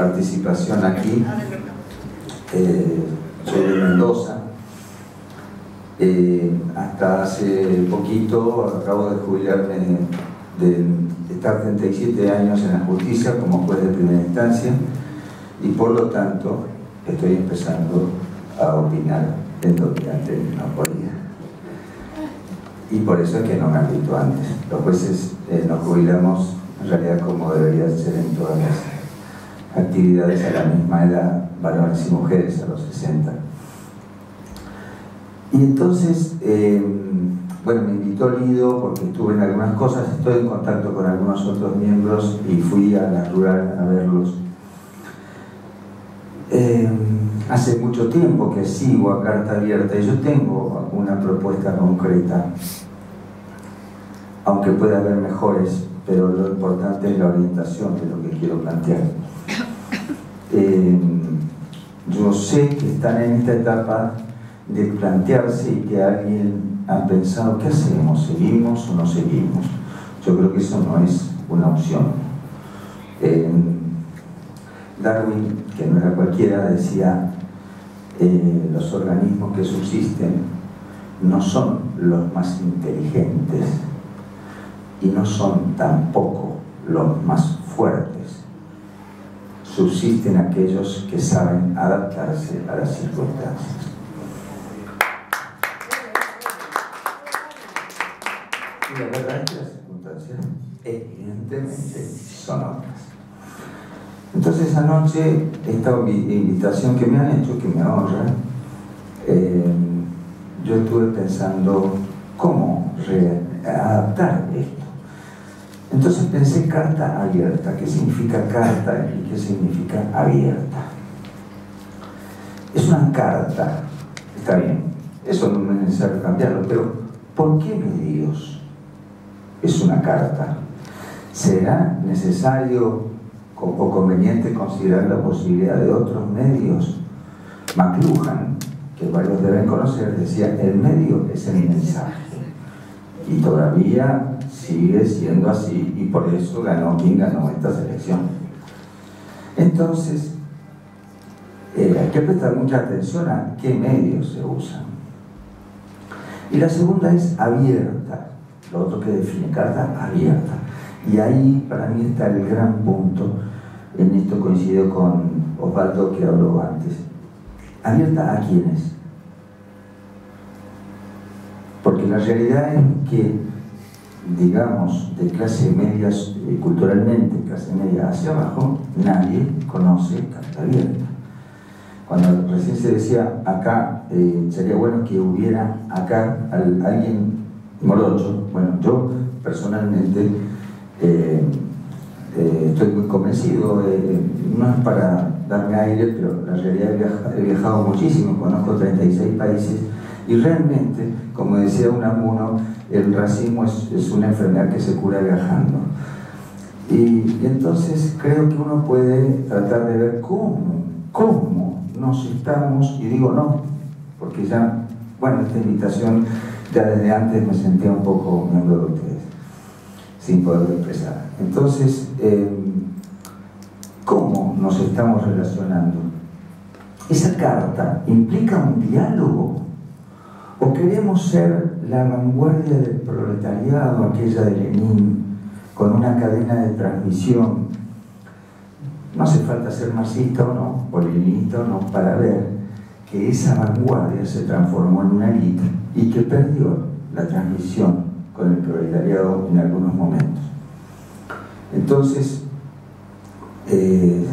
participación aquí. Eh, soy de Mendoza. Eh, hasta hace poquito acabo de jubilarme de, estar 37 años en la justicia como juez de primera instancia y por lo tanto estoy empezando a opinar en lo que antes no podía. Y por eso es que no me han visto antes. Los jueces eh, nos jubilamos en realidad como debería ser en todas las actividades a la misma edad, varones y mujeres a los 60. Y entonces, eh, bueno, me invitó Lido porque estuve en algunas cosas, estoy en contacto con algunos otros miembros y fui a la rural a verlos. Eh, hace mucho tiempo que sigo a carta abierta y yo tengo una propuesta concreta, aunque pueda haber mejores, pero lo importante es la orientación de lo que quiero plantear. Eh, yo sé que están en esta etapa de plantearse y que alguien ha pensado, ¿qué hacemos? ¿Seguimos o no seguimos? Yo creo que eso no es una opción. Darwin, que no era cualquiera, decía, eh, los organismos que subsisten no son los más inteligentes y no son tampoco los más fuertes. Subsisten aquellos que saben adaptarse a las circunstancias. Y la verdad es que las circunstancias, evidentemente, son otras. Entonces anoche, esta invitación que me han hecho, que me honra, eh, yo estuve pensando cómo adaptar esto. Entonces pensé carta abierta. ¿Qué significa carta y qué significa abierta? Es una carta, está bien, eso no es necesario cambiarlo, pero ¿por qué medios? es una carta. ¿Será necesario o conveniente considerar la posibilidad de otros medios? McLuhan, que varios deben conocer, decía, el medio es el mensaje. Y todavía sigue siendo así y por eso ganó quien ganó esta selección. Entonces, eh, hay que prestar mucha atención a qué medios se usan. Y la segunda es abierta lo otro que define carta abierta. Y ahí para mí está el gran punto, en esto coincido con Osvaldo que habló antes. ¿Abierta a quiénes? Porque la realidad es que, digamos, de clase media, eh, culturalmente, clase media hacia abajo, nadie conoce carta abierta. Cuando recién se decía acá, eh, sería bueno que hubiera acá alguien morocho. Bueno, yo personalmente eh, estoy muy convencido, no es para darme aire, pero la realidad he viajado, muchísimo, conozco 36 países y realmente, como decía Unamuno, el racismo es, una enfermedad que se cura viajando. Y, entonces creo que uno puede tratar de ver cómo, cómo nos estamos, y digo no, porque ya, bueno, esta invitación ya desde antes me sentía un poco miembro de ustedes, sin poder expresar. Entonces, em, ¿cómo nos estamos relacionando? ¿Esa carta implica un diálogo? ¿O queremos ser la vanguardia del proletariado, aquella de Lenin, con una cadena de transmisión? No hace falta ser marxista o no, o leninista o no, para ver que esa vanguardia se transformó en una élite y que perdió la transmisión con el proletariado en algunos momentos. Entonces, eh,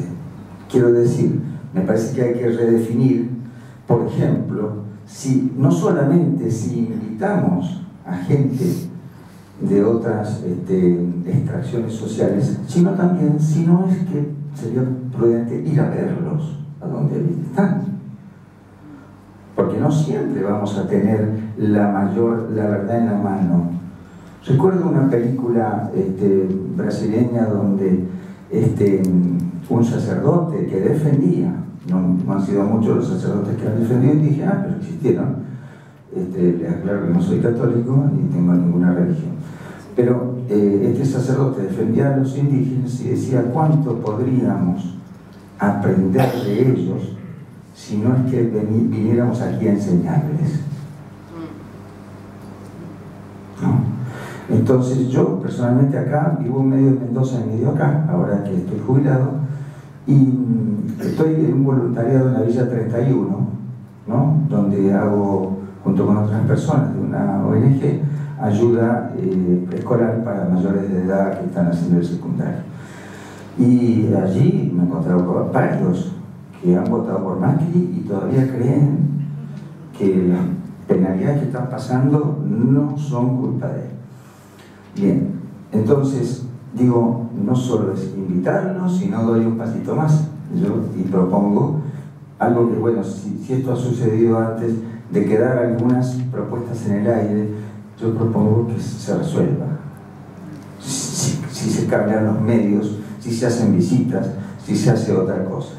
quiero decir, me parece que hay que redefinir, por ejemplo, si no solamente si invitamos a gente de otras este, extracciones sociales, sino también si no es que sería prudente ir a verlos a donde están porque no siempre vamos a tener la mayor, la verdad en la mano. Recuerdo una película este, brasileña donde este, un sacerdote que defendía, no, han sido muchos los sacerdotes que han defendido indígenas, pero existieron. Este, les aclaro que no soy católico ni tengo ninguna religión. Pero eh, este sacerdote defendía a los indígenas y decía cuánto podríamos aprender de ellos si no es que viniéramos aquí a enseñarles. Entonces yo personalmente acá vivo medio de Mendoza y medio acá, ahora que estoy jubilado, y estoy en un voluntariado en la Villa 31, ¿no? donde hago, junto con otras personas de una ONG, ayuda eh, escolar para mayores de edad que están haciendo el secundario. Y allí me he encontrado con varios que han votado por Macri y todavía creen que las penalidades que están pasando no son culpa de él. Bien, entonces digo, no solo es invitarlos, sino doy un pasito más yo, y propongo algo que, bueno, si, esto ha sucedido antes, de quedar algunas propuestas en el aire, yo propongo que se resuelva. Si, si se cambian los medios, si se hacen visitas, si se hace otra cosa.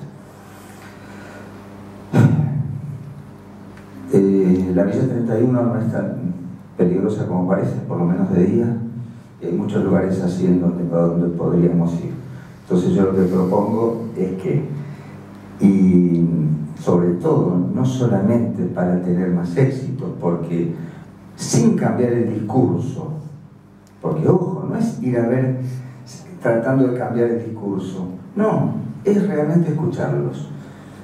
Eh, la Villa 31 no es tan peligrosa como parece, por lo menos de día. Hay muchos lugares así en donde, donde podríamos ir. Entonces yo lo que propongo es que, y sobre todo, no solamente para tener más éxito, porque sin cambiar el discurso, porque ojo, no es ir a ver tratando de cambiar el discurso, no, es realmente escucharlos.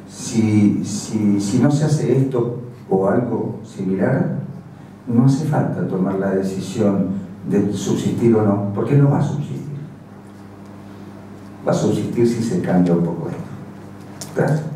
Si, si no se hace esto o algo similar, no hace falta tomar la decisión de subsistir o no, porque no va a subsistir. Va a subsistir si se cambia un poco esto. Gracias.